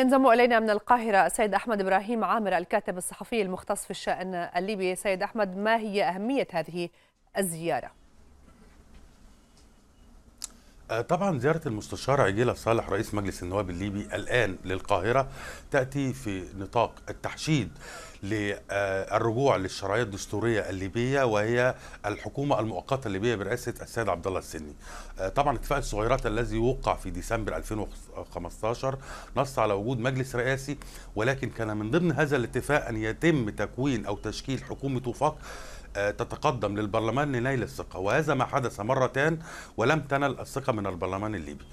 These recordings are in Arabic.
ينضم إلينا من القاهرة السيد أحمد إبراهيم عامر الكاتب الصحفي المختص في الشأن الليبي. سيد أحمد ما هي أهمية هذه الزيارة؟ طبعا زيارة المستشار عجيلة صالح رئيس مجلس النواب الليبي الآن للقاهرة تأتي في نطاق التحشيد للرجوع للشرعية الدستورية الليبية وهي الحكومة المؤقتة الليبية برئاسة السيد عبد الله السني. طبعا اتفاق الصغيرات الذي وقع في ديسمبر 2015 نص على وجود مجلس رئاسي ولكن كان من ضمن هذا الاتفاق أن يتم تكوين أو تشكيل حكومة وفاق تتقدم للبرلمان لنيل الثقة وهذا ما حدث مرتان ولم تنل الثقة من البرلمان الليبي.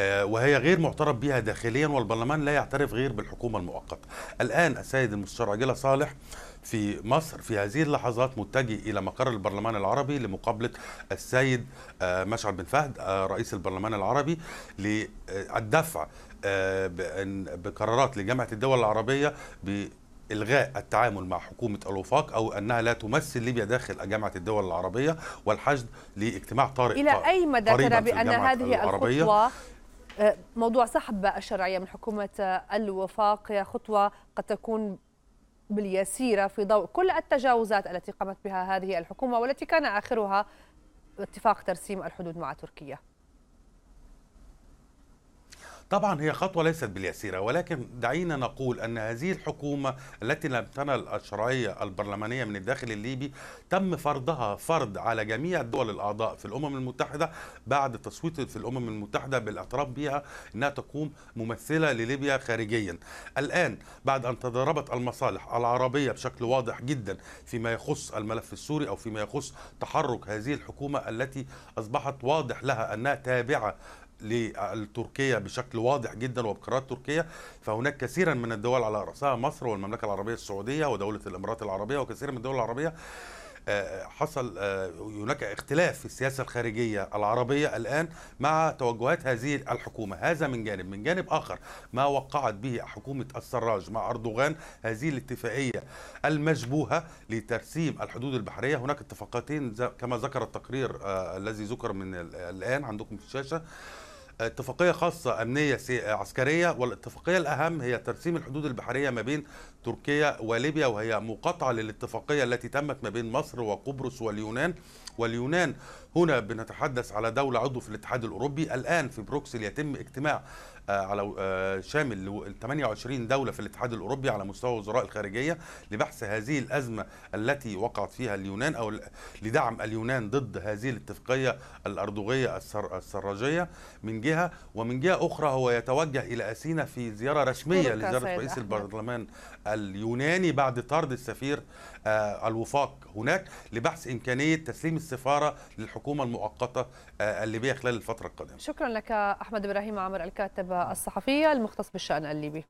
وهي غير معترف بها داخليا والبرلمان لا يعترف غير بالحكومة المؤقتة. الآن السيد المستشار عجلة صالح في مصر في هذه اللحظات متجه إلى مقر البرلمان العربي لمقابلة السيد مشعل بن فهد رئيس البرلمان العربي للدفع بقرارات لجامعة الدول العربية إلغاء التعامل مع حكومة الوفاق أو أنها لا تمثل ليبيا داخل جامعة الدول العربية والحشد لاجتماع طارئ إلى أي مدى ترى بأن هذه الخطوة موضوع سحب الشرعية من حكومة الوفاق هي خطوة قد تكون باليسيرة في ضوء كل التجاوزات التي قامت بها هذه الحكومة والتي كان آخرها اتفاق ترسيم الحدود مع تركيا. طبعا هي خطوة ليست باليسيرة ولكن دعينا نقول أن هذه الحكومة التي لم تنل الشرعية البرلمانية من الداخل الليبي تم فرضها فرض على جميع الدول الأعضاء في الأمم المتحدة بعد التصويت في الأمم المتحدة بالاعتراف بها أنها تكون ممثلة لليبيا خارجيا. الآن بعد أن تضاربت المصالح العربية بشكل واضح جدا فيما يخص الملف السوري أو فيما يخص تحرك هذه الحكومة التي أصبحت واضح لها أنها تابعة لتركيا بشكل واضح جدا وبقرارات تركيا فهناك كثيرا من الدول على رأسها مصر والمملكة العربية السعودية ودولة الإمارات العربية وكثير من الدول العربية حصل هناك اختلاف في السياسة الخارجية العربية الآن مع توجهات هذه الحكومة، هذا من جانب، من جانب آخر ما وقعت به حكومة السراج مع أردوغان هذه الاتفاقية المشبوهة لترسيم الحدود البحرية، هناك اتفاقاتين كما ذكر التقرير الذي ذكر من الآن عندكم في الشاشة. اتفاقية خاصة أمنية عسكرية والاتفاقية الأهم هي ترسيم الحدود البحرية ما بين تركيا وليبيا وهي مقاطعة للاتفاقية التي تمت ما بين مصر وقبرص واليونان. واليونان. هنا بنتحدث على دولة عضو في الاتحاد الأوروبي. الآن في بروكسل يتم اجتماع على شامل 28 دولة في الاتحاد الأوروبي على مستوى وزراء الخارجية لبحث هذه الأزمة التي وقعت فيها اليونان أو لدعم اليونان ضد هذه الاتفاقية الأردوغية السراجية من جهة. ومن جهة أخرى هو يتوجه إلى أثينا في زيارة رسمية لزيارة رئيس البرلمان اليوناني بعد طرد السفير الوفاق هناك لبحث إمكانية تسليم السفارة للحكومة المؤقتة الليبية خلال الفترة القادمة. شكرا لك أحمد إبراهيم عامر الكاتب الصحفي المختص بالشأن الليبي.